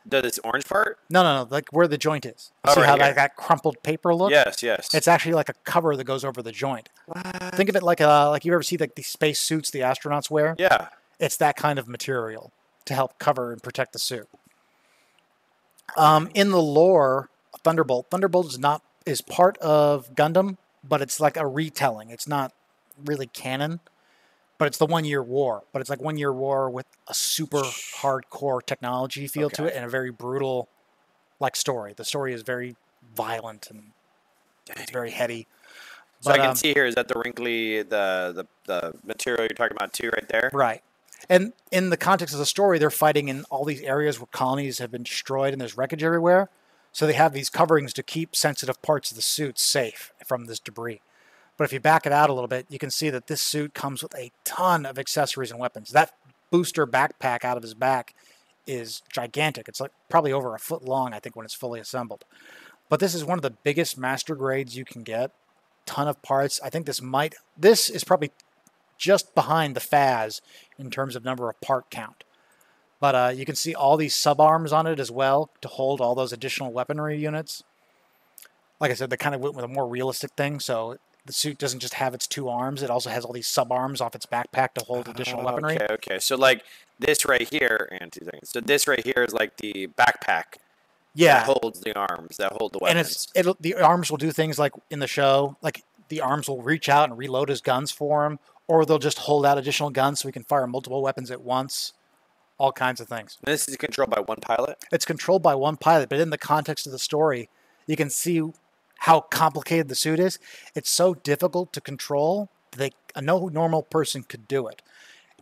Does this orange part? No, no, no, like where the joint is. Oh, see right how like that crumpled paper look? Yes, yes. It's actually like a cover that goes over the joint. What? Think of it like a like you ever see like the space suits the astronauts wear. Yeah. It's that kind of material to help cover and protect the suit. Um, in the lore, Thunderbolt. Thunderbolt is not is part of Gundam, but it's like a retelling. It's not really canon, but it's the one year war. But it's like one year war with a super hardcore technology feel to it and a very brutal like story. The story is very violent and it's very heady. So I can um, see here, is that the wrinkly, the, the, the material you're talking about too, right there? Right. And in the context of the story, they're fighting in all these areas where colonies have been destroyed and there's wreckage everywhere. So they have these coverings to keep sensitive parts of the suit safe from this debris. But if you back it out a little bit, you can see that this suit comes with a ton of accessories and weapons. That booster backpack out of his back is gigantic. It's like probably over a foot long, I think, when it's fully assembled. But this is one of the biggest master grades you can get. Ton of parts. I think this might. This is probably just behind the FAZZ in terms of number of part count. But uh, you can see all these sub arms on it as well to hold all those additional weaponry units. Like I said, they kind of went with a more realistic thing. So the suit doesn't just have its two arms; it also has all these sub arms off its backpack to hold additional weaponry. Okay, okay. So like this right here, and two seconds. So this right here is like the backpack Yeah, that holds the arms, that hold the weapons. and it's it'll, the arms will do things like in the show, like the arms will reach out and reload his guns for him, or they'll just hold out additional guns so we can fire multiple weapons at once. All kinds of things. this is controlled by one pilot. it's controlled by one pilot, but in the context of the story, you can see how complicated the suit is. It's so difficult to control that they, no normal person could do it.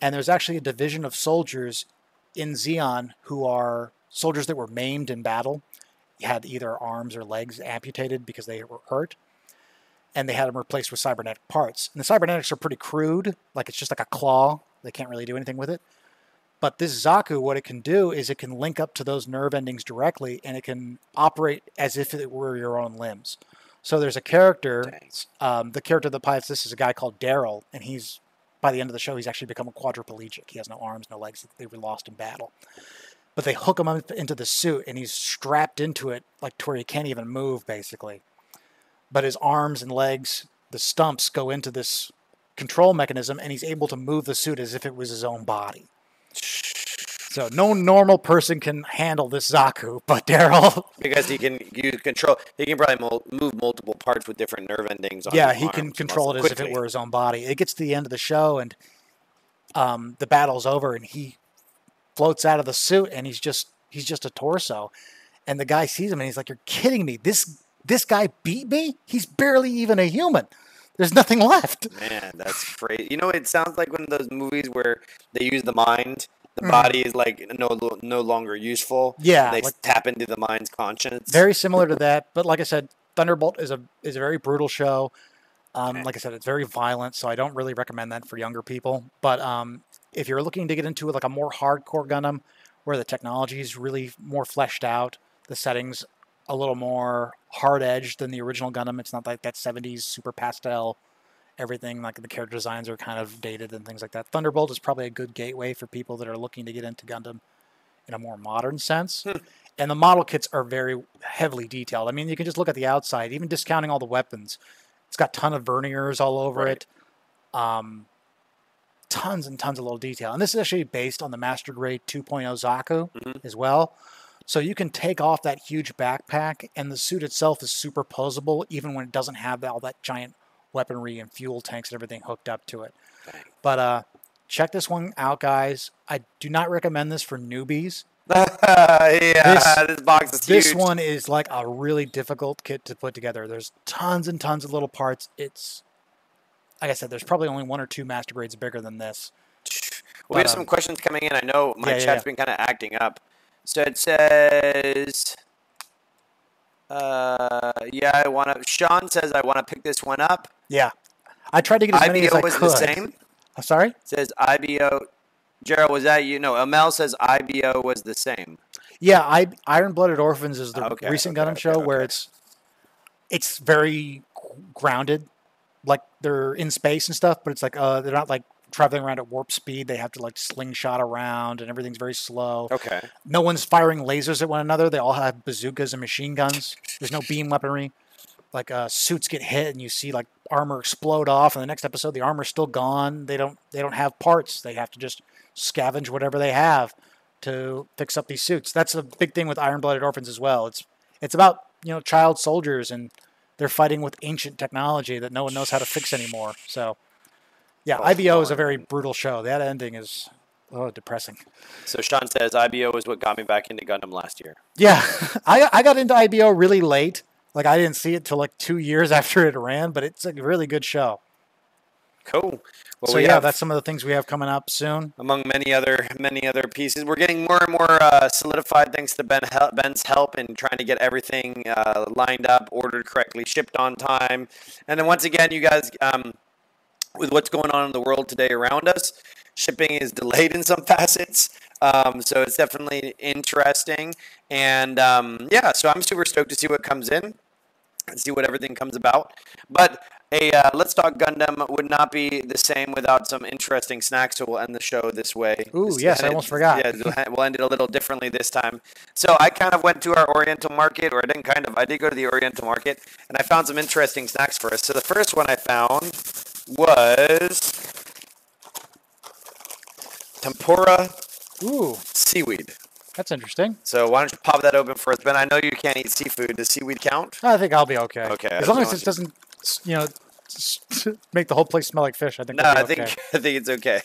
And there's actually a division of soldiers in Zeon who are soldiers that were maimed in battle, had either arms or legs amputated because they were hurt, and they had them replaced with cybernetic parts. And the cybernetics are pretty crude, like it's just like a claw. They can't really do anything with it. But this Zaku, what it can do is it can link up to those nerve endings directly, and it can operate as if it were your own limbs. So there's a character, um, the character that pilots this is a guy called Daryl, and he's by the end of the show he's actually become a quadriplegic. He has no arms, no legs. They were lost in battle. But they hook him up into the suit, and he's strapped into it like to where he can't even move, basically. But his arms and legs, the stumps, go into this control mechanism, and he's able to move the suit as if it was his own body. So no normal person can handle this Zaku, <laughs> but Daryl, Because he can use control, he can probably move multiple parts with different nerve endings. On yeah, he can control it as if it were his own body. It gets to the end of the show, and um, the battle's over, and he floats out of the suit, and he's just he's just a torso. And the guy sees him, and he's like, "You're kidding me! This this guy beat me. He's barely even a human. There's nothing left." Man, that's crazy. You know, it sounds like one of those movies where they use the mind. The body is like no no longer useful. Mm. Yeah, they like- tap into the mind's conscience. Very similar to that, but like I said, Thunderbolt is a is a very brutal show. Um, Okay. Like I said, it's very violent, so I don't really recommend that for younger people. But um, if you're looking to get into like a more hardcore Gundam, where the technology is really more fleshed out, the settings a little more hard edged than the original Gundam. It's not like that 70s super pastel everything. Like the character designs are kind of dated and things like that. Thunderbolt is probably a good gateway for people that are looking to get into Gundam in a more modern sense. Hmm. And the model kits are very heavily detailed. I mean, you can just look at the outside, even discounting all the weapons. It's got ton of verniers all over Right. it. Um, tons and tons of little detail. And this is actually based on the Master Grade 2.0 Zaku Mhm. as well. So you can take off that huge backpack, and the suit itself is superposable, even when it doesn't have all that giant weaponry and fuel tanks and everything hooked up to it. But uh, check this one out, guys. I do not recommend this for newbies. <laughs> yeah, this, box is This huge. one is like a really difficult kit to put together. There's tons and tons of little parts. It's like I said, there's probably only one or two master grades bigger than this. We have some um, questions coming in. I know my yeah, chat's yeah. been kind of acting up. So it says, uh, yeah, I want to. Sean says I want to pick this one up. Yeah, I tried to get as many as I IBO was could. the same. I'm sorry. It says IBO. Gerald, was that you? No, Amel says IBO was the same. Yeah, I Iron Blooded Orphans is the Okay, recent okay, Gundam okay, show where it's it's very grounded, like they're in space and stuff, but it's like uh they're not like traveling around at warp speed. They have to like slingshot around, and everything's very slow. Okay. No one's firing lasers at one another. They all have bazookas and machine guns. There's no beam weaponry. Like uh, suits get hit, and you see like armor explode off. And the next episode, the armor's still gone. They don't they don't have parts. They have to just scavenge whatever they have to fix up these suits. That's a big thing with Iron Blooded Orphans as well. It's it's about you know child soldiers and they're fighting with ancient technology that no one knows how to fix anymore. So yeah, Oh, IBO is a very brutal show. That ending is oh depressing. So Sean says IBO is what got me back into Gundam last year. Yeah, <laughs> I I got into IBO really late. Like I didn't see it till like two years <laughs> after it ran, but it's a really good show. Cool. Well, so yeah, that's some of the things we have coming up soon. among many other many other pieces. We're getting more and more uh, solidified thanks to Ben hel- Ben's help in trying to get everything uh, lined up, ordered correctly, shipped on time. And then once again, you guys, um, with what's going on in the world today around us, shipping is delayed in some <laughs> facets. Um, so it's definitely interesting. And um, yeah, so I'm super stoked to see what comes in and see what everything comes about. But a uh, Let's Talk Gundam would not be the same without some interesting snacks. So we'll end the show this way. Ooh, This- yes, I almost forgot. Yeah, we'll we'll end it a little differently this time. So I kind of went to our Oriental market, or I didn't kind of, I did go to the Oriental market, and I found some interesting snacks for us. So the first one I found was tempura Ooh, seaweed. that's interesting. So why don't you pop that open for us, Ben? I know you can't eat seafood. Does seaweed count? I think I'll be okay. Okay, I as long as it doesn't, s- you know, s- <laughs> make the whole place smell like fish. I think. No, we'll be I think. <laughs> I think it's okay.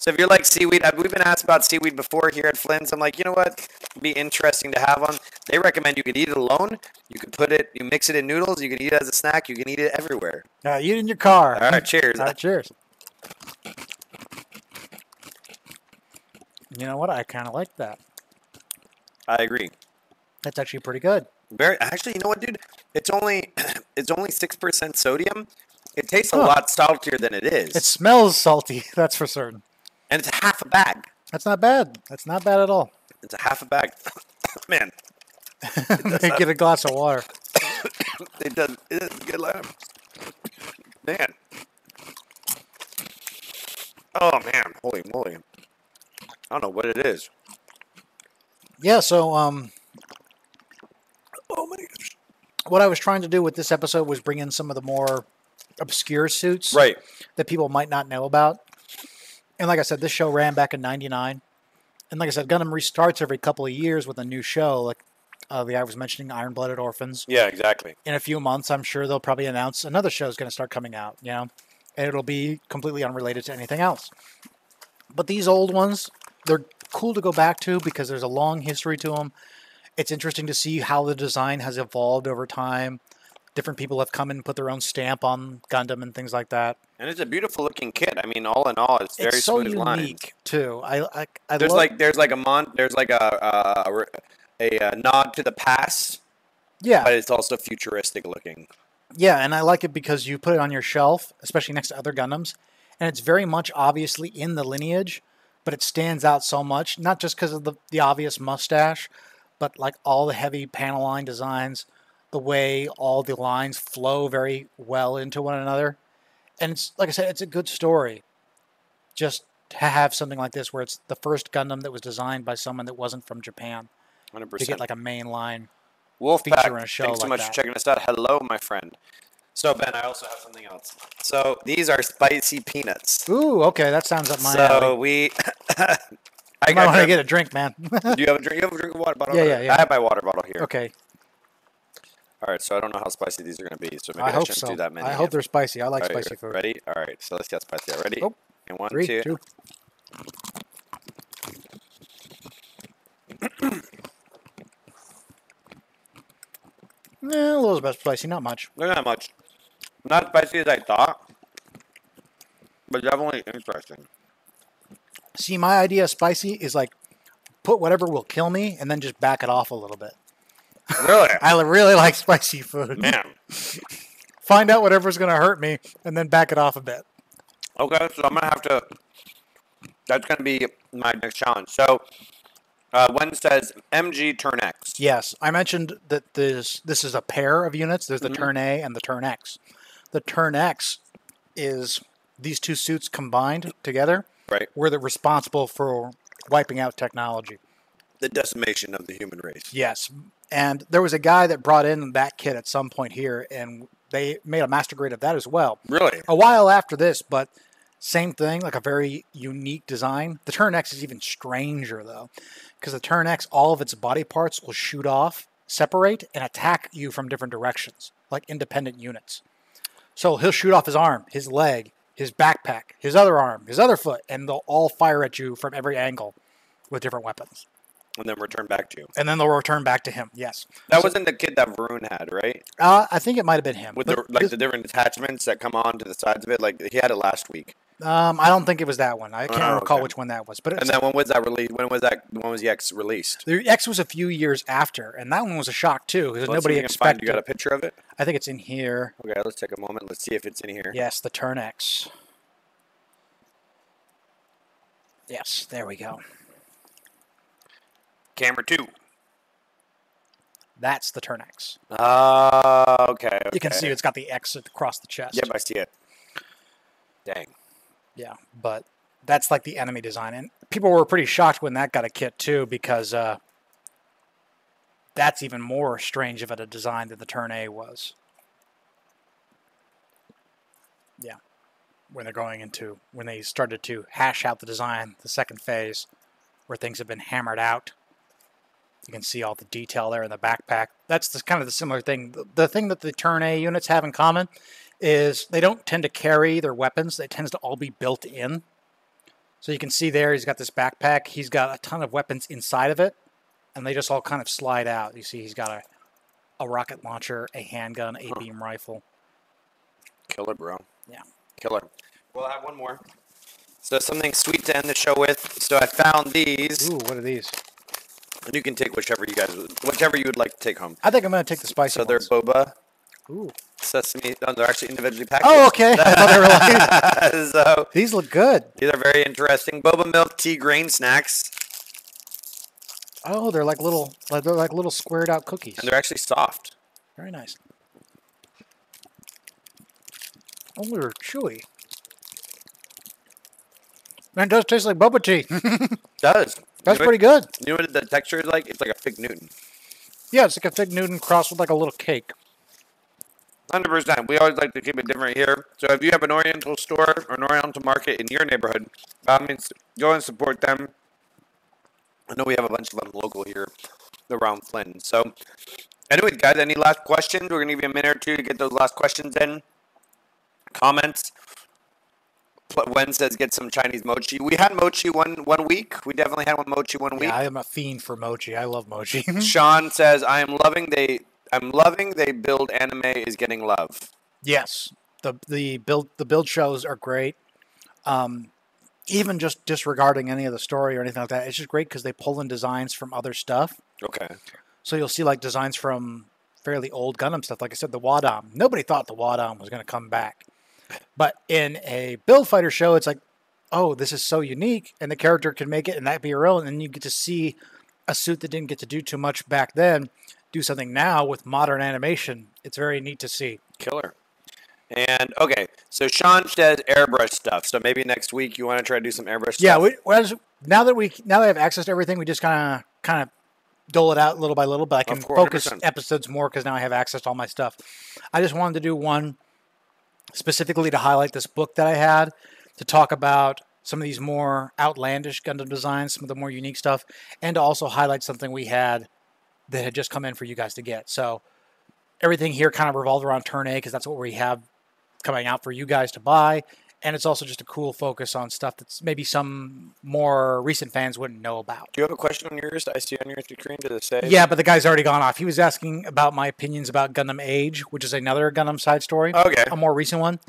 So if you're like seaweed, we've been asked about seaweed before here at Flynn's. I'm like, you know what? It'd be interesting to have on. They recommend you could eat it alone. You could put it, you mix it in noodles. You can eat it as a snack. You can eat it everywhere. Uh, eat in your car. All right, cheers. All right, cheers. You know what? I kind of like that. I agree. That's actually pretty good. Very actually, you know what, dude? It's only <clears throat> it's only six percent sodium. It tastes a lot saltier than it is, It smells salty. <laughs> That's for certain. And it's half a bag. That's not bad. That's not bad at all. It's a half a bag. <laughs> Man, <laughs> Get a glass of water. <coughs> it does. It is a good laugh. Man. Oh man, holy moly! I don't know what it is. Yeah. So, um, Oh my gosh. what I was trying to do with this episode was bring in some of the more obscure suits Right. that people might not know about. And like I said, this show ran back in '99, and like I said, Gundam restarts every couple of years with a new show. Like uh, the guy was mentioning, Iron Blooded Orphans. Yeah, exactly. in a few months, I'm sure they'll probably announce another show is going to start coming out, you know, and it'll be completely unrelated to anything else. But these old ones, they're cool to go back to because there's a long history to them. It's interesting to see how the design has evolved over time. Different people have come and put their own stamp on Gundam and things like that. And it's a beautiful looking kit. I mean, all in all, it's very it's so smooth unique lines. too. I I, I There's love, like there's like a mon there's like a uh, a, a, a nod to the past Yeah, but it's also futuristic looking. Yeah, and I like it because you put it on your shelf, especially next to other Gundams, and it's very much obviously in the lineage, but it stands out so much, not just because of the, the obvious mustache, but like all the heavy panel line designs, the way all the lines flow very well into one another. And it's like I said, it's a good story. Just to have something like this where it's the first Gundam that was designed by someone that wasn't from Japan Hundred to get like a main line. Wolfpack, feature in a show thanks so like much that. for checking us out. Hello, my friend. So Ben, I also have something else. So these are spicy peanuts. Ooh, okay, that sounds up my so alley. we. <laughs> I I want to get a drink, man. <laughs> Do you have a <laughs> drink? You have a drink of water bottle? Yeah, yeah, yeah. I have my water bottle here. okay, All right. So I don't know how spicy these are going to be. So maybe I, I hope shouldn't so. do that many. I hope they're spicy. I like right, spicy food. Ready? All right. So let's get spicy. Ready? Oh, And one, Three, two. two. Eh, a little bit spicy, not much. They're not much. Not spicy as I thought, but definitely interesting. See, my idea of spicy is like put whatever will kill me and then just back it off a little bit. Really? I really like spicy food. Man. Find out whatever's going to hurt me and then back it off a bit. Okay, so I'm gonna have to. That's gonna be my next challenge. So, uh, one says MG turn X. Yes, I mentioned that this this is a pair of units. There's the Mhm. Turn A and the Turn X. The Turn X is these two suits combined together. Right. Where they're responsible for wiping out technology. The decimation of the human race. Yes, and there was a guy that brought in that kit at some point here, and they made a master grade of that as well. Really? A while after this, but same thing, like a very unique design. The Turn X is even stranger though, because the Turn X, all of its body parts will shoot off, separate, and attack you from different directions, like independent units. So he'll shoot off his arm, his leg, his backpack, his other arm, his other foot, and they'll all fire at you from every angle with different weapons. And then return back to you. And then they'll return back to him. Yes. That So- wasn't the kid that Varun had, right? Uh, I think it might have been him. With the like this- the different attachments that come on to the sides of it. Like he had it last week. um, I don't think it was that one. I can't Oh, recall okay. which one that was. But it's, And then when was that released? When was that? When was the X released? the X was a few years after, and that one was a shock too because So nobody if we find- expected. You got a picture of it? I think it's in here. Okay, let's take a moment. Let's see if it's in here. Yes, the Turn X. Yes, there we go. Camera two. That's the Turn X. Ah, okay, You can see it's got the X across the chest. Yep, I see it. Dang. Yeah, but that's like the enemy design, and people were pretty shocked when that got a kit too because uh, that's even more strange of a design than the Turn A was. Yeah, when they're going into when they started to hash out the design, the second phase, where things have been hammered out. You can see all the detail there in the backpack. That's the kind of the similar thing. The, the thing that the Turn A units have in common is they don't tend to carry their weapons. They tends to all be built in. So you can see there, he's got this backpack. He's got a ton of weapons inside of it, and they just all kind of slide out. You see, he's got a, a rocket launcher, a handgun, a beam rifle. Killer, bro. Yeah. Killer. We'll have one more. So something sweet to end the show with. So I found these, Ooh, what are these? And you can take whichever you guys, whichever you would like to take home. I think I'm going to take the spicy So they're ones. boba Ooh. sesame. No, they're actually individually oh, packaged. Oh, okay. <laughs> I thought they were like, <laughs> so these look good. these are very interesting. Boba milk tea grain snacks, Oh, they're like little, like they're like little squared out cookies. and they're actually soft. Very nice. Oh, they're chewy. Man, it does taste like boba tea. <laughs> does. That's you know pretty good. What, you know what the texture is like? It's like a fig Newton. Yeah, it's like a fig Newton crossed with like a little cake. Hundred percent. We always like to keep it different here. So if you have an Oriental store or an Oriental market in your neighborhood, by all means, go and support them. I know we have a bunch of them local here around Flynn. So, anyway, guys, any last questions? We're gonna give you a minute or two to get those last questions in. Comments. Wen says get some Chinese mochi. We had mochi one one week. We definitely had one mochi one week. Yeah, I am a fiend for mochi. I love mochi. <laughs> Sean says I am loving they. I'm loving they build anime is getting love. yes, the the build the build shows are great. Um, even just disregarding any of the story or anything like that, it's just great because they pull in designs from other stuff. Okay. So you'll see like designs from fairly old Gundam stuff. Like I said, the Wadom. Nobody thought the Wadom was going to come back. But in a Build Fighter show, it's like, oh, this is so unique, and the character can make it, and that be irrelevant. And then you get to see a suit that didn't get to do too much back then do something now with modern animation. It's very neat to see. Killer. And okay, so Sean says airbrush stuff. So maybe next week you want to try to do some airbrush Yeah, stuff. we, well, now that we now that I have access to everything, we just kind of kind of dole it out little by little. But I can course, focus 100%. episodes more because now I have access to all my stuff. I just wanted to do one specifically to highlight this book that I had to talk about some of these more outlandish Gundam designs, some of the more unique stuff, and to also highlight something we had that had just come in for you guys to get. So everything here kind of revolved around Turn A because that's what we have coming out for you guys to buy. And it's also just a cool focus on stuff that's maybe some more recent fans wouldn't know about. Do you have a question on yours? I see on yours, Kareem, to the say. Yeah, but the guy's already gone off. He was asking about my opinions about Gundam Age, which is another Gundam side story, Okay. a more recent one,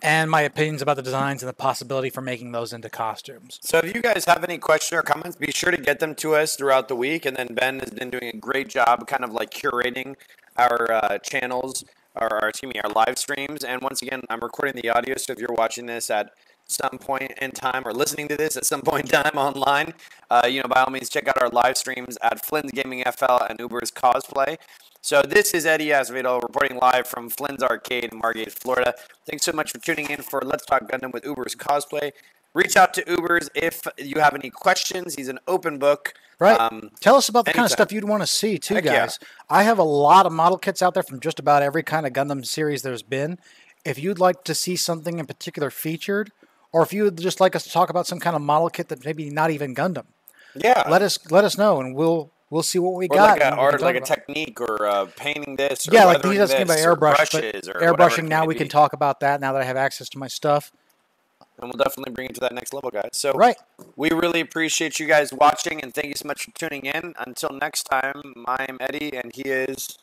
and my opinions about the designs and the possibility for making those into costumes. So if you guys have any questions or comments, be sure to get them to us throughout the week. And then Ben has been doing a great job, kind of like curating our uh, channels, our excuse me, our live streams. And once again, I'm recording the audio, so if you're watching this at some point in time or listening to this at some <laughs> point in time online, uh, you know, by all means, check out our live streams at Flynn's Gaming FL and Ubers Cosplay. So this is Eddie Azevedo reporting live from Flynn's Arcade in Margate, Florida. Thanks so much for tuning in for Let's Talk Gundam with Ubers Cosplay. Reach out to Ubers if you have any questions. He's an open book. Right. Um, Tell us about the kind of stuff you'd want to see too, Heck yeah. guys. I have a lot of model kits out there from just about every kind of Gundam series there's been. If you'd like to see something in particular featured, or if you would just like us to talk about some kind of model kit that maybe not even Gundam, yeah. let us let us know, and we'll we'll see what we or got. like a, or like a technique or uh, painting this or yeah, like weathering he's asking about airbrush, brushes or airbrushing. Now we be. can talk about that. Now that I have access to my stuff, and we'll definitely bring it to that next level, guys. So right? we really appreciate you guys watching, and thank you so much for tuning in. Until next time, I'm Eddie, and he is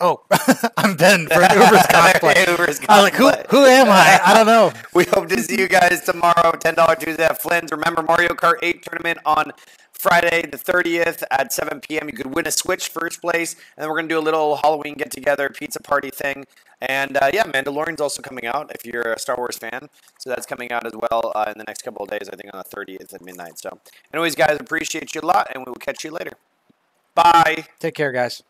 Oh, <laughs> I'm Ben for <laughs> Uber's cosplay. <laughs> Uber's I was like, who who am I? I don't know. We hope to see you guys tomorrow, ten dollar Tuesday at Flynn's. Remember Mario Kart 8 tournament on Friday the 30th at 7 p.m. You could win a Switch first place, and then we're gonna do a little Halloween get together, pizza party thing, and uh, yeah, Mandalorian's also coming out if you're a Star Wars fan, so that's coming out as well uh, in the next couple of days. I think on the 30th at midnight. So, anyways, guys, appreciate you a lot, and we will catch you later. Bye. Take care, guys.